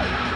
Hey!